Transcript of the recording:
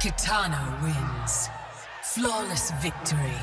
Kitana wins. Flawless victory.